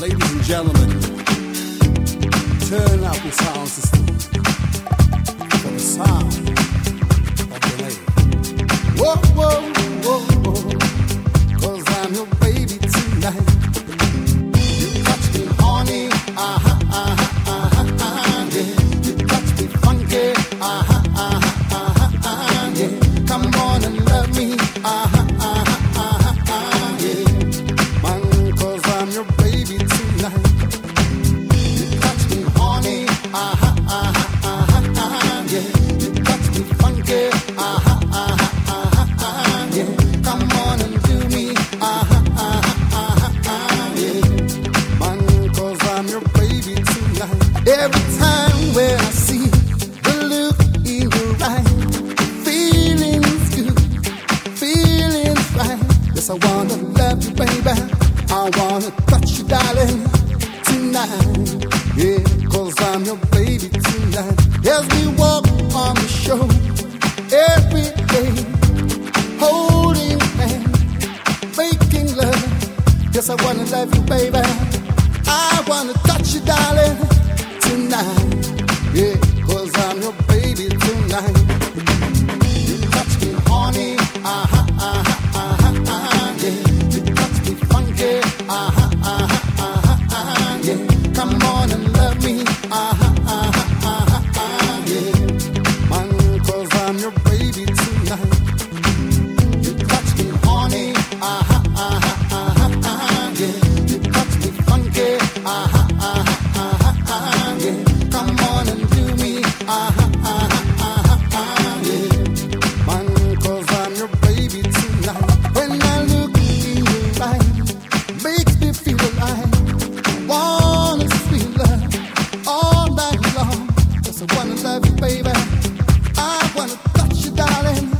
Ladies and gentlemen, turn up your sound system. I wanna love you, baby. I wanna touch you, darling, tonight. Yeah, cause I'm your baby tonight. As we walk on the show every day, holding hands, making love. Yes, I wanna love you, baby. I wanna touch you, darling. Uh-huh. love you, baby. I wanna touch you, darling.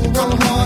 Come on.